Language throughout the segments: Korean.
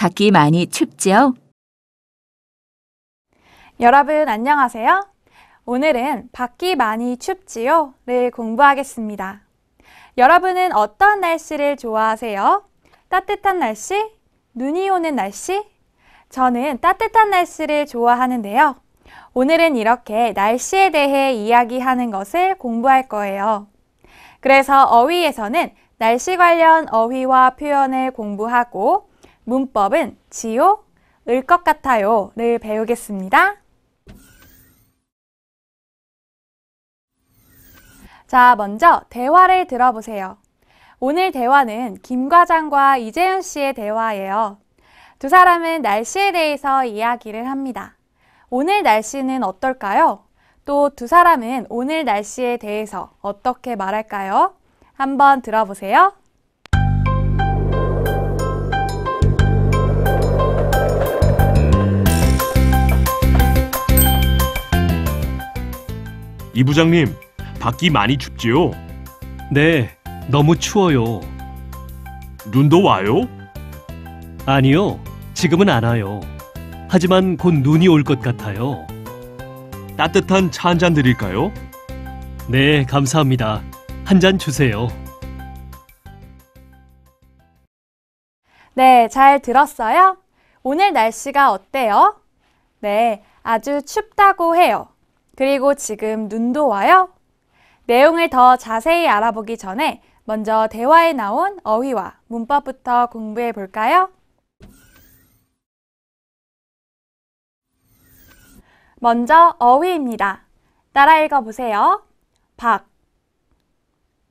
밖이 많이 춥죠? 여러분 안녕하세요. 오늘은 밖이 많이 춥지요?를 공부하겠습니다. 여러분은 어떤 날씨를 좋아하세요? 따뜻한 날씨? 눈이 오는 날씨? 저는 따뜻한 날씨를 좋아하는데요. 오늘은 이렇게 날씨에 대해 이야기하는 것을 공부할 거예요. 그래서 어휘에서는 날씨 관련 어휘와 표현을 공부하고 문법은 지요, 을 것 같아요를 배우겠습니다. 자, 먼저 대화를 들어보세요. 오늘 대화는 김 과장과 이재윤 씨의 대화예요. 두 사람은 날씨에 대해서 이야기를 합니다. 오늘 날씨는 어떨까요? 또 두 사람은 오늘 날씨에 대해서 어떻게 말할까요? 한번 들어보세요. 이 부장님, 밖이 많이 춥지요? 네, 너무 추워요. 눈도 와요? 아니요, 지금은 안 와요. 하지만 곧 눈이 올 것 같아요. 따뜻한 차 한 잔 드릴까요? 네, 감사합니다. 한 잔 주세요. 네, 잘 들었어요? 오늘 날씨가 어때요? 네, 아주 춥다고 해요. 그리고 지금 눈도 와요? 내용을 더 자세히 알아보기 전에 먼저 대화에 나온 어휘와 문법부터 공부해 볼까요? 먼저 어휘입니다. 따라 읽어 보세요. 박,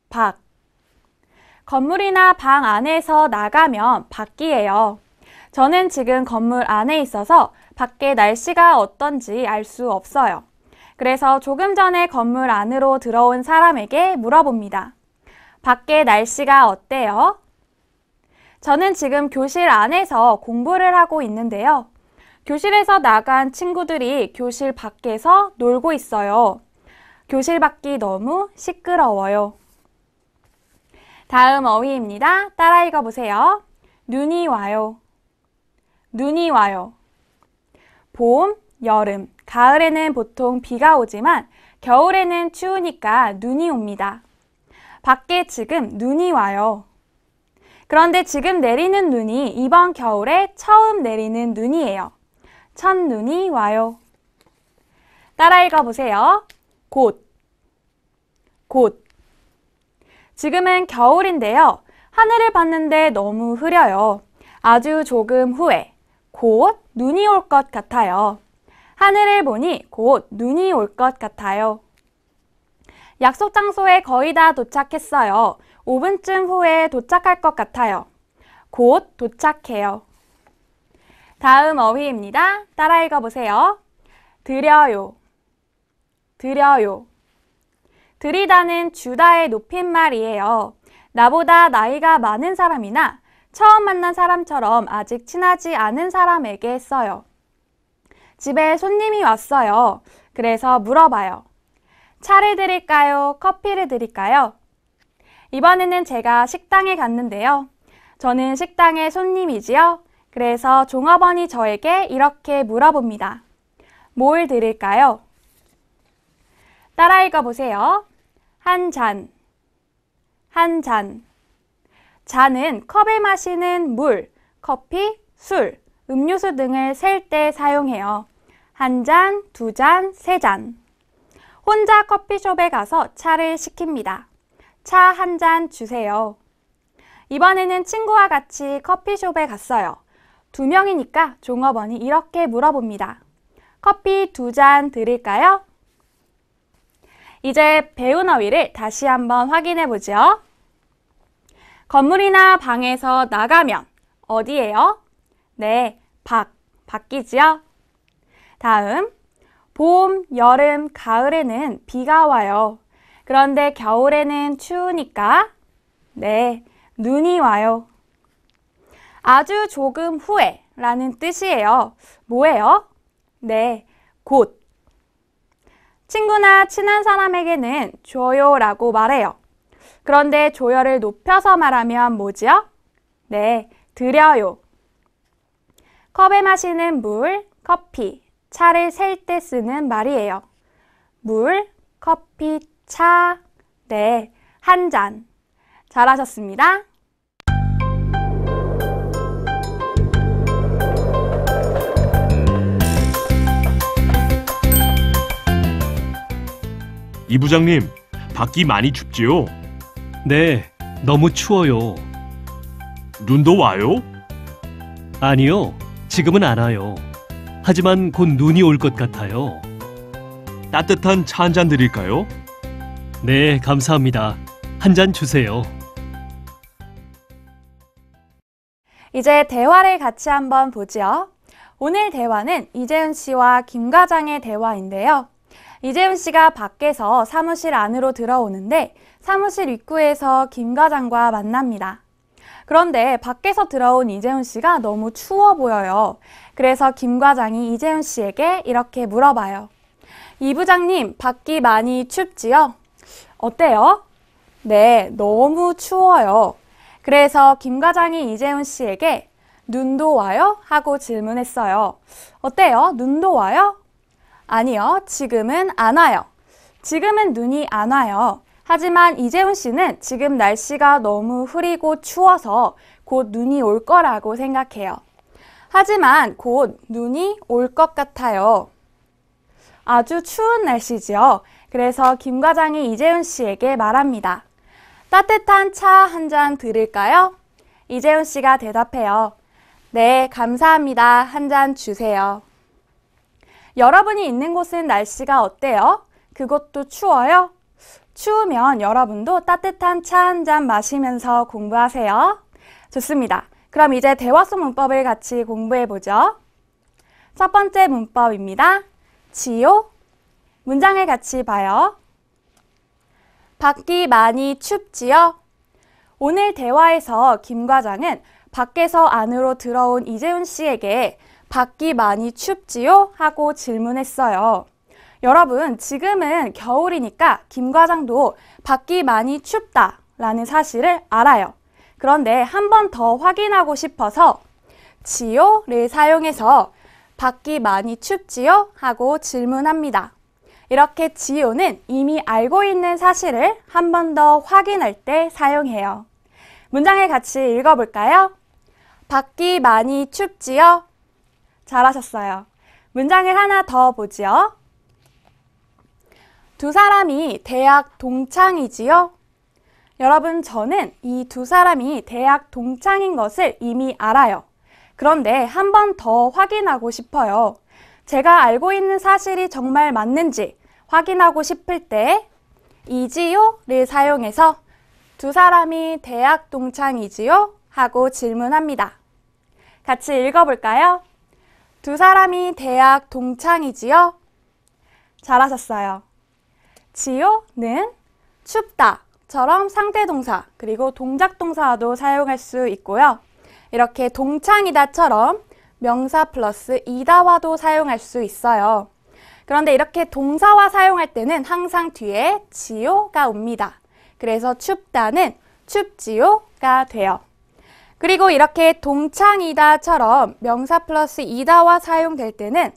박. 건물이나 방 안에서 나가면 밖이에요. 저는 지금 건물 안에 있어서 밖에 날씨가 어떤지 알 수 없어요. 그래서 조금 전에 건물 안으로 들어온 사람에게 물어봅니다. 밖에 날씨가 어때요? 저는 지금 교실 안에서 공부를 하고 있는데요. 교실에서 나간 친구들이 교실 밖에서 놀고 있어요. 교실 밖이 너무 시끄러워요. 다음 어휘입니다. 따라 읽어보세요. 눈이 와요. 눈이 와요. 봄, 여름, 가을에는 보통 비가 오지만 겨울에는 추우니까 눈이 옵니다. 밖에 지금 눈이 와요. 그런데 지금 내리는 눈이 이번 겨울에 처음 내리는 눈이에요. 첫눈이 와요. 따라 읽어보세요. 곧, 곧. 지금은 겨울인데요. 하늘을 봤는데 너무 흐려요. 아주 조금 후에 곧 눈이 올 것 같아요. 하늘을 보니 곧 눈이 올 것 같아요. 약속 장소에 거의 다 도착했어요. 5분쯤 후에 도착할 것 같아요. 곧 도착해요. 다음 어휘입니다. 따라 읽어보세요. 드려요. 드려요. 드리다는 주다의 높임말이에요. 나보다 나이가 많은 사람이나 처음 만난 사람처럼 아직 친하지 않은 사람에게 써요. 집에 손님이 왔어요. 그래서 물어봐요. 차를 드릴까요? 커피를 드릴까요? 이번에는 제가 식당에 갔는데요. 저는 식당의 손님이지요. 그래서 종업원이 저에게 이렇게 물어봅니다. 뭘 드릴까요? 따라 읽어보세요. 한 잔, 한 잔. 잔은 컵에 마시는 물, 커피, 술, 음료수 등을 셀 때 사용해요. 한 잔, 두 잔, 세 잔. 혼자 커피숍에 가서 차를 시킵니다. 차 한 잔 주세요. 이번에는 친구와 같이 커피숍에 갔어요. 두 명이니까 종업원이 이렇게 물어봅니다. 커피 두 잔 드릴까요? 이제 배운 어휘를 다시 한번 확인해 보죠. 건물이나 방에서 나가면 어디예요? 네, 밖, 밖이지요? 다음, 봄, 여름, 가을에는 비가 와요. 그런데 겨울에는 추우니까 네, 눈이 와요. 아주 조금 후에 라는 뜻이에요. 뭐예요? 네, 곧. 친구나 친한 사람에게는 줘요 라고 말해요. 그런데 조열을 높여서 말하면 뭐지요? 네, 드려요. 컵에 마시는 물, 커피, 차를 셀 때 쓰는 말이에요. 물, 커피, 차. 네, 한 잔. 잘하셨습니다. 이 부장님, 밖이 많이 춥지요? 네, 너무 추워요. 눈도 와요? 아니요, 지금은 안 와요. 하지만 곧 눈이 올 것 같아요. 따뜻한 차 한 잔 드릴까요? 네, 감사합니다. 한 잔 주세요. 이제 대화를 같이 한번 보죠. 오늘 대화는 이재훈 씨와 김 과장의 대화인데요. 이재훈 씨가 밖에서 사무실 안으로 들어오는데 사무실 입구에서 김 과장과 만납니다. 그런데 밖에서 들어온 이재훈 씨가 너무 추워 보여요. 그래서 김 과장이 이재훈 씨에게 이렇게 물어봐요. 이 부장님, 밖이 많이 춥지요? 어때요? 네, 너무 추워요. 그래서 김 과장이 이재훈 씨에게 눈도 와요? 하고 질문했어요. 어때요? 눈도 와요? 아니요, 지금은 안 와요. 지금은 눈이 안 와요. 하지만 이재훈 씨는 지금 날씨가 너무 흐리고 추워서 곧 눈이 올 거라고 생각해요. 하지만 곧 눈이 올 것 같아요. 아주 추운 날씨지요. 그래서 김 과장이 이재훈 씨에게 말합니다. 따뜻한 차 한 잔 드릴까요? 이재훈 씨가 대답해요. 네, 감사합니다. 한 잔 주세요. 여러분이 있는 곳은 날씨가 어때요? 그것도 추워요? 추우면 여러분도 따뜻한 차 한 잔 마시면서 공부하세요. 좋습니다. 그럼 이제 대화 속 문법을 같이 공부해 보죠. 첫 번째 문법입니다. 지요? 문장을 같이 봐요. 밖이 많이 춥지요? 오늘 대화에서 김 과장은 밖에서 안으로 들어온 이재훈 씨에게 밖이 많이 춥지요? 하고 질문했어요. 여러분, 지금은 겨울이니까 김 과장도 밖이 많이 춥다 라는 사실을 알아요. 그런데 한 번 더 확인하고 싶어서 지요를 사용해서 밖이 많이 춥지요? 하고 질문합니다. 이렇게 지요는 이미 알고 있는 사실을 한 번 더 확인할 때 사용해요. 문장을 같이 읽어볼까요? 밖이 많이 춥지요? 잘하셨어요. 문장을 하나 더 보지요. 두 사람이 대학 동창이지요? 여러분, 저는 이 두 사람이 대학 동창인 것을 이미 알아요. 그런데 한 번 더 확인하고 싶어요. 제가 알고 있는 사실이 정말 맞는지 확인하고 싶을 때 이지요를 사용해서 두 사람이 대학 동창이지요? 하고 질문합니다. 같이 읽어볼까요? 두 사람이 대학 동창이지요? 잘하셨어요. 지요는 춥다처럼 상대동사 그리고 동작동사도 사용할 수 있고요. 이렇게 동창이다처럼 명사 플러스 이다와도 사용할 수 있어요. 그런데 이렇게 동사와 사용할 때는 항상 뒤에 지요가 옵니다. 그래서 춥다는 춥지요가 돼요. 그리고 이렇게 동창이다처럼 명사 플러스 이다와 사용될 때는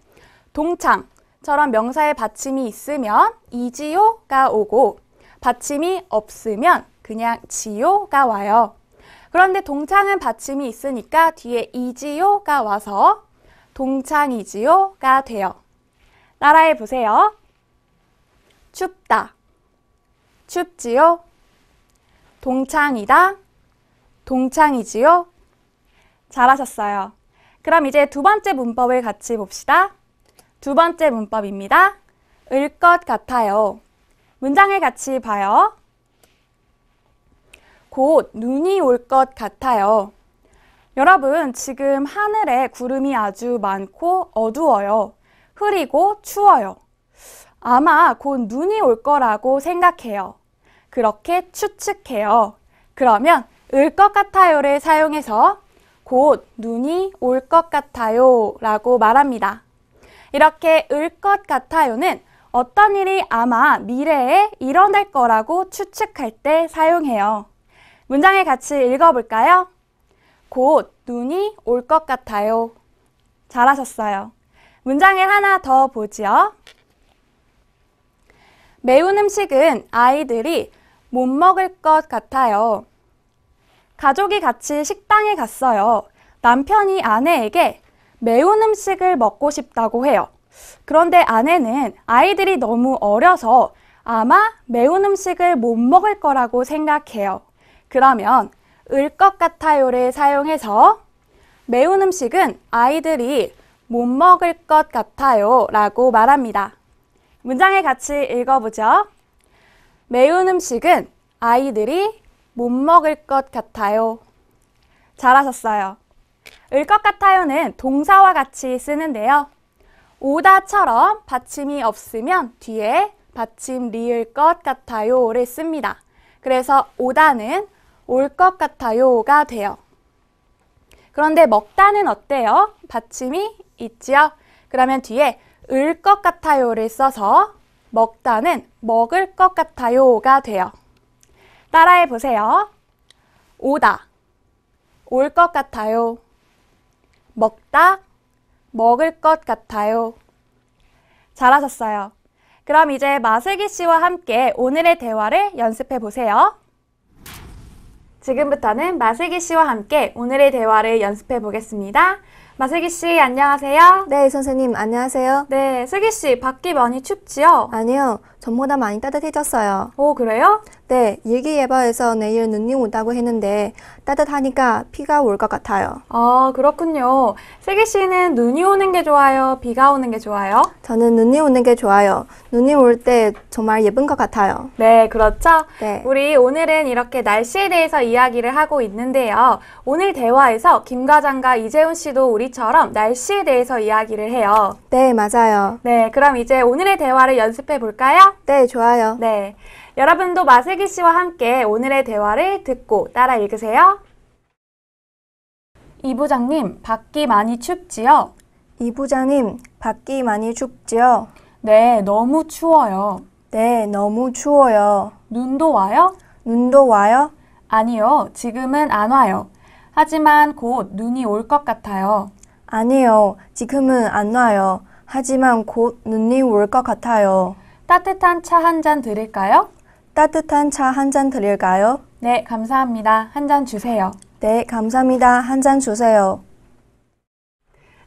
동창 처럼 명사의 받침이 있으면 이지요가 오고 받침이 없으면 그냥 지요가 와요. 그런데 동창은 받침이 있으니까 뒤에 이지요가 와서 동창이지요가 돼요. 따라해 보세요. 춥다. 춥지요? 동창이다. 동창이지요? 잘하셨어요. 그럼 이제 두 번째 문법을 같이 봅시다. 두 번째 문법입니다. 을 것 같아요. 문장을 같이 봐요. 곧 눈이 올 것 같아요. 여러분, 지금 하늘에 구름이 아주 많고 어두워요. 흐리고 추워요. 아마 곧 눈이 올 거라고 생각해요. 그렇게 추측해요. 그러면 을 것 같아요를 사용해서 곧 눈이 올 것 같아요 라고 말합니다. 이렇게 을 것 같아요는 어떤 일이 아마 미래에 일어날 거라고 추측할 때 사용해요. 문장을 같이 읽어볼까요? 곧 눈이 올 것 같아요. 잘하셨어요. 문장을 하나 더 보지요. 매운 음식은 아이들이 못 먹을 것 같아요. 가족이 같이 식당에 갔어요. 남편이 아내에게 매운 음식을 먹고 싶다고 해요. 그런데 아내는 아이들이 너무 어려서 아마 매운 음식을 못 먹을 거라고 생각해요. 그러면 을 것 같아요를 사용해서 매운 음식은 아이들이 못 먹을 것 같아요 라고 말합니다. 문장을 같이 읽어보죠. 매운 음식은 아이들이 못 먹을 것 같아요. 잘하셨어요. 을 것 같아요는 동사와 같이 쓰는데요. 오다처럼 받침이 없으면 뒤에 받침 리을 것 같아요를 씁니다. 그래서 오다는 올 것 같아요가 돼요. 그런데 먹다는 어때요? 받침이 있지요? 그러면 뒤에 을 것 같아요를 써서 먹다는 먹을 것 같아요가 돼요. 따라해 보세요. 오다, 올 것 같아요. 먹다, 먹을 것 같아요. 잘하셨어요. 그럼 이제 마슬기 씨와 함께 오늘의 대화를 연습해 보세요. 지금부터는 마슬기 씨와 함께 오늘의 대화를 연습해 보겠습니다. 마슬기 씨, 안녕하세요. 네, 선생님, 안녕하세요. 네, 슬기 씨, 밖이 많이 춥지요? 아니요, 전보다 많이 따뜻해졌어요. 오, 그래요? 네, 일기예보에서 내일 눈이 온다고 했는데 따뜻하니까 비가 올 것 같아요. 아, 그렇군요. 슬기 씨는 눈이 오는 게 좋아요? 비가 오는 게 좋아요? 저는 눈이 오는 게 좋아요. 눈이 올 때 정말 예쁜 것 같아요. 네, 그렇죠. 네. 우리 오늘은 이렇게 날씨에 대해서 이야기를 하고 있는데요. 오늘 대화에서 김 과장과 이재훈 씨도 우리 처럼 날씨에 대해서 이야기를 해요. 네, 맞아요. 네, 그럼 이제 오늘의 대화를 연습해 볼까요? 네, 좋아요. 네. 여러분도 마슬기 씨와 함께 오늘의 대화를 듣고 따라 읽으세요. 이 부장님, 밖이 많이 춥지요? 이 부장님, 밖이 많이 춥지요? 네, 너무 추워요. 네, 너무 추워요. 눈도 와요? 눈도 와요? 아니요, 지금은 안 와요. 하지만 곧 눈이 올 것 같아요. 아니요, 지금은 안 와요. 하지만 곧 눈이 올 것 같아요. 따뜻한 차 한 잔 드릴까요? 따뜻한 차 한 잔 드릴까요? 네, 감사합니다. 한 잔 주세요. 네, 감사합니다. 한 잔 주세요.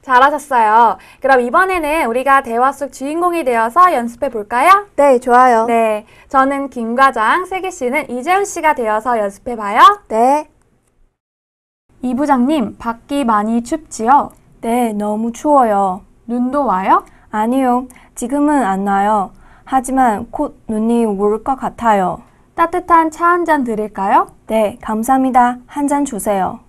잘하셨어요. 그럼 이번에는 우리가 대화 속 주인공이 되어서 연습해 볼까요? 네, 좋아요. 네, 저는 김 과장, 슬기 씨는 이재훈 씨가 되어서 연습해 봐요. 네. 이 부장님, 밖이 많이 춥지요? 네, 너무 추워요. 눈도 와요? 아니요, 지금은 안 와요. 하지만 곧 눈이 올 것 같아요. 따뜻한 차 한 잔 드릴까요? 네, 감사합니다. 한 잔 주세요.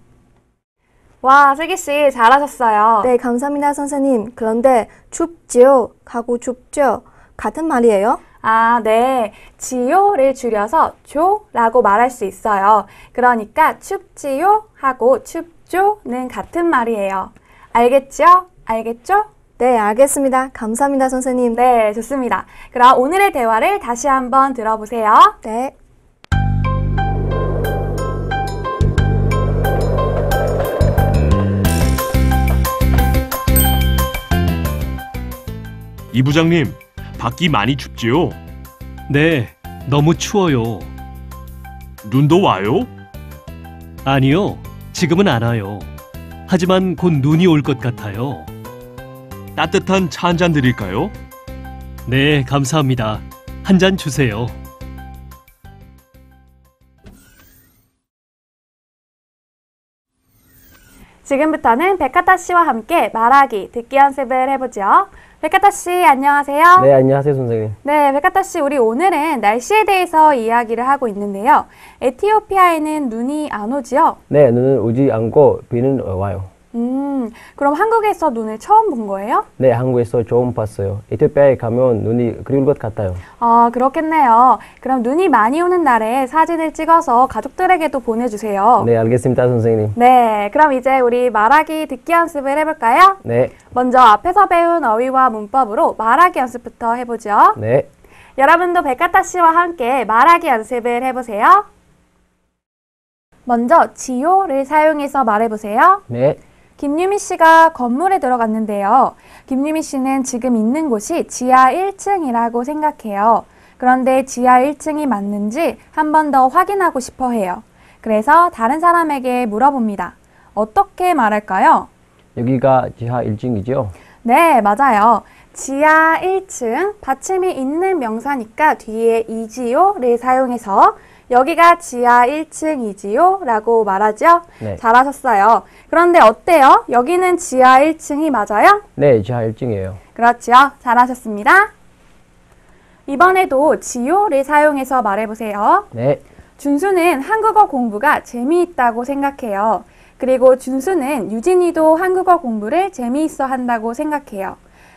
와, 슬기 씨 잘하셨어요. 네, 감사합니다, 선생님. 그런데 춥지요? 하고 춥죠? 같은 말이에요? 아, 네. 지요를 줄여서 조라고 말할 수 있어요. 그러니까 춥지요 하고 춥죠는 같은 말이에요. 알겠죠? 알겠죠? 네, 알겠습니다. 감사합니다, 선생님. 네, 좋습니다. 그럼 오늘의 대화를 다시 한번 들어보세요. 네. 이 부장님, 밖이 많이 춥지요? 네, 너무 추워요. 눈도 와요? 아니요, 지금은 안 와요. 하지만 곧 눈이 올 것 같아요. 따뜻한 차 한 잔 드릴까요? 네, 감사합니다. 한 잔 주세요. 지금부터는 백하타 씨와 함께 말하기, 듣기 연습을 해보죠. 백하타 씨, 안녕하세요. 네, 안녕하세요, 선생님. 네, 백하타 씨, 우리 오늘은 날씨에 대해서 이야기를 하고 있는데요. 에티오피아에는 눈이 안 오지요? 네, 눈은 오지 않고 비는 와요. 음, 그럼 한국에서 눈을 처음 본 거예요? 네, 한국에서 처음 봤어요. 에티오피아에 가면 눈이 그리울 것 같아요. 아, 그렇겠네요. 그럼 눈이 많이 오는 날에 사진을 찍어서 가족들에게도 보내주세요. 네, 알겠습니다, 선생님. 네, 그럼 이제 우리 말하기 듣기 연습을 해볼까요? 네, 먼저 앞에서 배운 어휘와 문법으로 말하기 연습부터 해보죠. 네, 여러분도 백가타 씨와 함께 말하기 연습을 해보세요. 먼저 지요를 사용해서 말해보세요. 네, 김유미 씨가 건물에 들어갔는데요. 김유미 씨는 지금 있는 곳이 지하 1층이라고 생각해요. 그런데 지하 1층이 맞는지 한 번 더 확인하고 싶어 해요. 그래서 다른 사람에게 물어봅니다. 어떻게 말할까요? 여기가 지하 1층이죠? 네, 맞아요. 지하 1층 받침이 있는 명사니까 뒤에 이지요를 사용해서 여기가 지하 1층이지요? 라고 말하죠? 네. 잘하셨어요. 그런데 어때요? 여기는 지하 1층이 맞아요? 네, 지하 1층이에요. 그렇죠. 잘하셨습니다. 이번에도 지요를 사용해서 말해보세요. 네, 준수는 한국어 공부가 재미있다고 생각해요. 그리고 준수는 유진이도 한국어 공부를 재미있어 한다고 생각해요.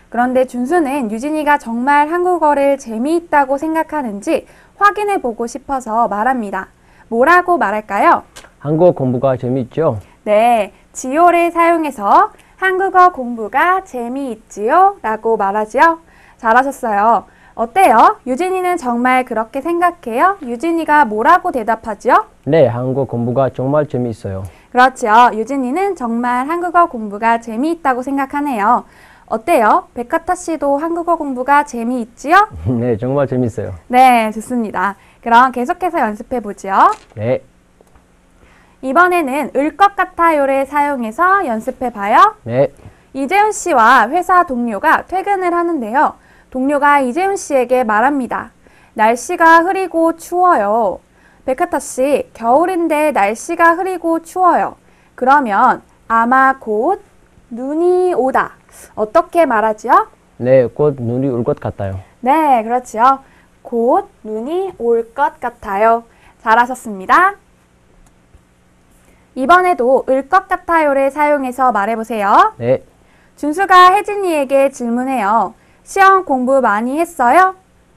그런데 준수는 유진이가 정말 한국어를 재미있다고 생각하는지 확인해 보고 싶어서 말합니다. 뭐라고 말할까요? 한국어 공부가 재미있죠? 네, 지요를 사용해서 한국어 공부가 재미있지요? 라고 말하지요. 잘하셨어요. 어때요? 유진이는 정말 그렇게 생각해요? 유진이가 뭐라고 대답하지요? 네, 한국어 공부가 정말 재미있어요. 그렇죠. 유진이는 정말 한국어 공부가 재미있다고 생각하네요. 어때요? 백화타 씨도 한국어 공부가 재미있지요? 네, 정말 재밌어요. 네, 좋습니다. 그럼 계속해서 연습해 보죠. 네, 이번에는 을 것 같아요를 사용해서 연습해 봐요. 네, 이재훈 씨와 회사 동료가 퇴근을 하는데요. 동료가 이재훈 씨에게 말합니다. 날씨가 흐리고 추워요. 백하타 씨, 겨울인데 날씨가 흐리고 추워요. 그러면 아마 곧 눈이 오다. 어떻게 말하지요? 네, 곧 눈이 올 것 같아요. 네, 그렇지요. 곧 눈이 올 것 같아요. 잘하셨습니다. 이번에도 을 것 같아요를 사용해서 말해보세요. 네, 준수가 혜진이에게 질문해요. 시험 공부 많이 했어요?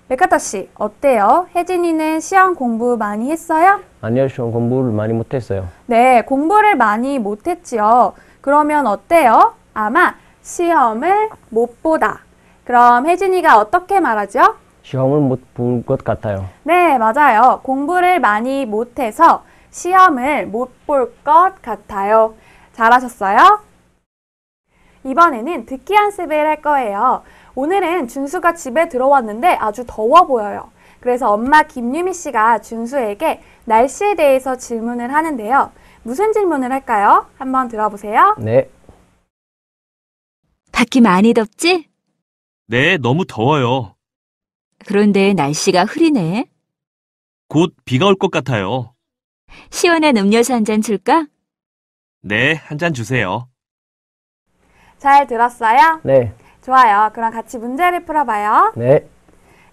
백하타 씨, 어때요? 혜진이는 시험 공부 많이 했어요? 아니요, 시험 공부를 많이 못했어요. 네, 공부를 많이 못했지요. 그러면 어때요? 아마 시험을 못 보다. 그럼 혜진이가 어떻게 말하죠? 시험을 못 볼 것 같아요. 네, 맞아요. 공부를 많이 못해서 시험을 못 볼 것 같아요. 잘하셨어요? 이번에는 듣기 연습을 할 거예요. 오늘은 준수가 집에 들어왔는데 아주 더워 보여요. 그래서 엄마 김유미 씨가 준수에게 날씨에 대해서 질문을 하는데요. 무슨 질문을 할까요? 한번 들어보세요. 네, 밖이 많이 덥지? 네, 너무 더워요. 그런데 날씨가 흐리네. 곧 비가 올 것 같아요. 시원한 음료수 한 잔 줄까? 네, 한 잔 주세요. 잘 들었어요? 네, 좋아요. 그럼 같이 문제를 풀어봐요. 네,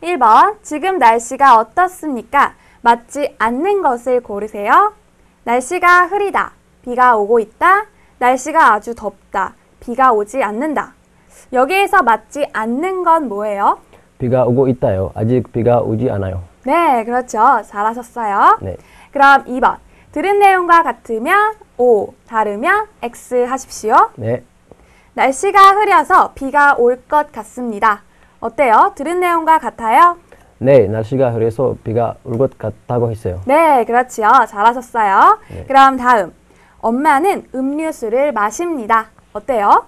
1번, 지금 날씨가 어떻습니까? 맞지 않는 것을 고르세요. 날씨가 흐리다. 비가 오고 있다. 날씨가 아주 덥다. 비가 오지 않는다. 여기에서 맞지 않는 건 뭐예요? 비가 오고 있다요. 아직 비가 오지 않아요. 네, 그렇죠. 잘하셨어요. 네, 그럼 2번. 들은 내용과 같으면 O, 다르면 X 하십시오. 네, 날씨가 흐려서 비가 올 것 같습니다. 어때요? 들은 내용과 같아요? 네, 날씨가 흐려서 비가 올 것 같다고 했어요. 네, 그렇지요. 잘하셨어요. 네. 그럼 다음. 엄마는 음료수를 마십니다. 어때요?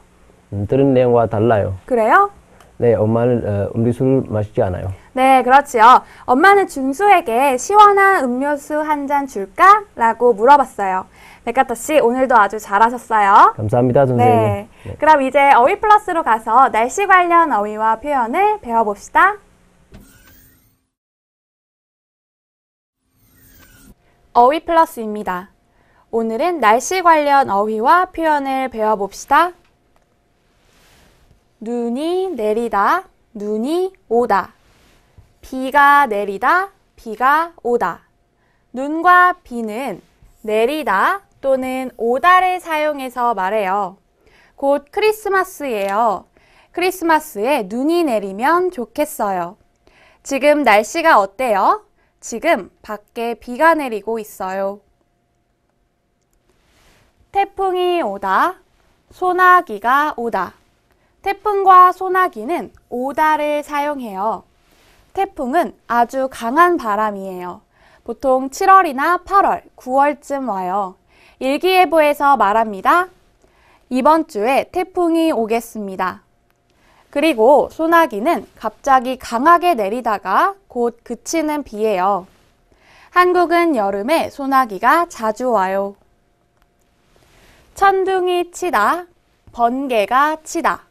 음, 들은 내용과 달라요. 그래요? 네, 엄마는 어, 음료수를 마시지 않아요. 네, 그렇지요. 엄마는 준수에게 시원한 음료수 한 잔 줄까? 라고 물어봤어요. 백가터 씨, 오늘도 아주 잘하셨어요. 감사합니다, 선생님. 네. 그럼 이제 어휘 플러스로 가서 날씨 관련 어휘와 표현을 배워봅시다. 어휘 플러스입니다. 오늘은 날씨 관련 어휘와 표현을 배워봅시다. 눈이 내리다, 눈이 오다. 비가 내리다, 비가 오다. 눈과 비는 내리다 또는 오다를 사용해서 말해요. 곧 크리스마스예요. 크리스마스에 눈이 내리면 좋겠어요. 지금 날씨가 어때요? 지금 밖에 비가 내리고 있어요. 태풍이 오다, 소나기가 오다. 태풍과 소나기는 오다를 사용해요. 태풍은 아주 강한 바람이에요. 보통 7월이나 8월, 9월쯤 와요. 일기예보에서 말합니다. 이번 주에 태풍이 오겠습니다. 그리고 소나기는 갑자기 강하게 내리다가 곧 그치는 비예요. 한국은 여름에 소나기가 자주 와요. 천둥이 치다, 번개가 치다.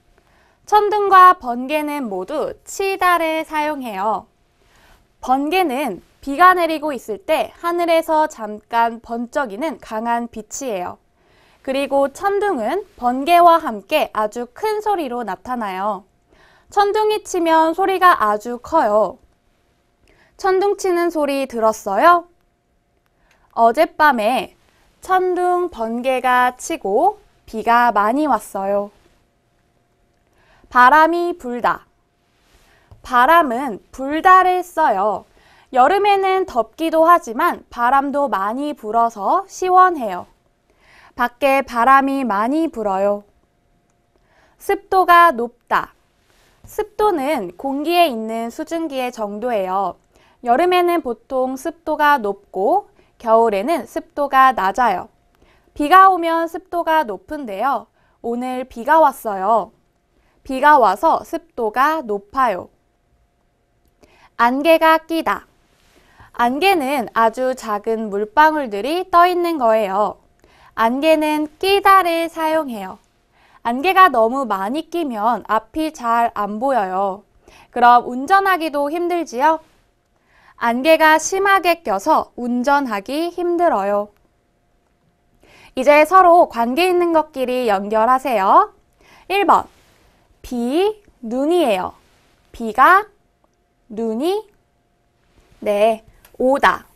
천둥과 번개는 모두 치다를 사용해요. 번개는 비가 내리고 있을 때 하늘에서 잠깐 번쩍이는 강한 빛이에요. 그리고 천둥은 번개와 함께 아주 큰 소리로 나타나요. 천둥이 치면 소리가 아주 커요. 천둥 치는 소리 들었어요? 어젯밤에 천둥 번개가 치고 비가 많이 왔어요. 바람이 불다. 바람은 불다를 써요. 여름에는 덥기도 하지만 바람도 많이 불어서 시원해요. 밖에 바람이 많이 불어요. 습도가 높다. 습도는 공기에 있는 수증기의 정도예요. 여름에는 보통 습도가 높고 겨울에는 습도가 낮아요. 비가 오면 습도가 높은데요. 오늘 비가 왔어요. 비가 와서 습도가 높아요. 안개가 끼다. 안개는 아주 작은 물방울들이 떠 있는 거예요. 안개는 끼다를 사용해요. 안개가 너무 많이 끼면 앞이 잘 안 보여요. 그럼 운전하기도 힘들지요? 안개가 심하게 껴서 운전하기 힘들어요. 이제 서로 관계 있는 것끼리 연결하세요. 1번. 비, 눈이에요. 비가, 눈이, 네, 오다.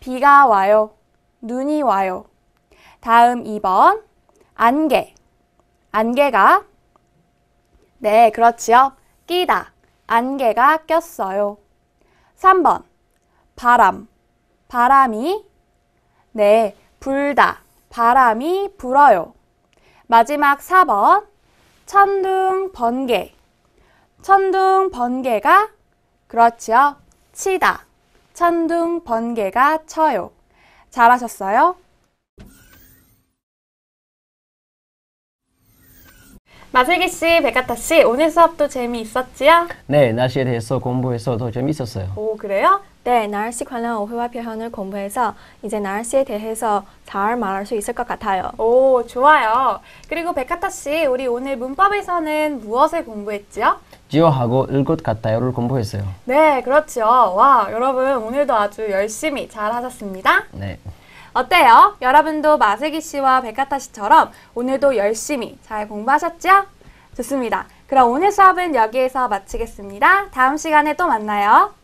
비가 와요. 눈이 와요. 다음 2번. 안개. 안개가, 네, 그렇지요. 끼다. 안개가 꼈어요. 3번. 바람. 바람이, 네, 불다. 바람이 불어요. 마지막 4번. 천둥, 번개. 천둥, 번개가, 그렇지요. 치다. 천둥, 번개가 쳐요. 잘하셨어요? 마슬기 씨, 백가타 씨, 오늘 수업도 재미있었지요? 네, 날씨에 대해서 공부해서 더 재밌었어요. 오, 그래요? 네, 날씨 관련 어휘와 표현을 공부해서 이제 날씨에 대해서 잘 말할 수 있을 것 같아요. 오, 좋아요. 그리고 백가타 씨, 우리 오늘 문법에서는 무엇을 공부했지요? 지어하고 일것 같아요를 공부했어요. 네, 그렇죠. 와, 여러분, 오늘도 아주 열심히 잘 하셨습니다. 네. 어때요? 여러분도 마슬기 씨와 백가타 씨처럼 오늘도 열심히 잘 공부하셨죠? 좋습니다. 그럼 오늘 수업은 여기에서 마치겠습니다. 다음 시간에 또 만나요.